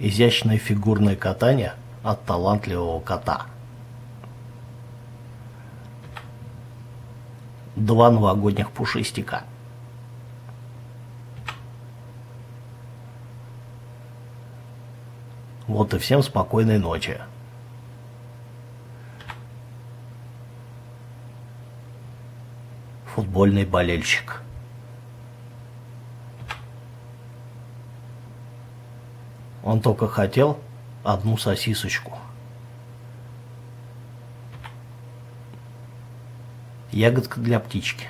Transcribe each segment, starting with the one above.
Изящное фигурное катание от талантливого кота. Два новогодних пушистика. Вот и всем спокойной ночи. Футбольный болельщик. Он только хотел одну сосисочку. Ягодка для птички.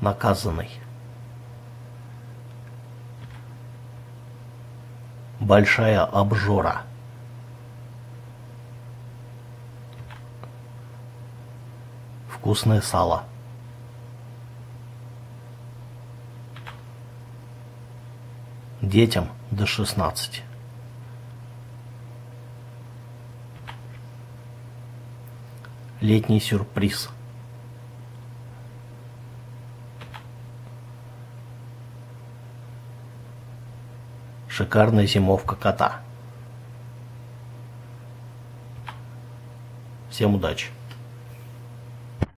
Наказанный. Большая обжора. Вкусное сало. Детям до 16. Летний сюрприз. Шикарная зимовка кота. Всем удачи!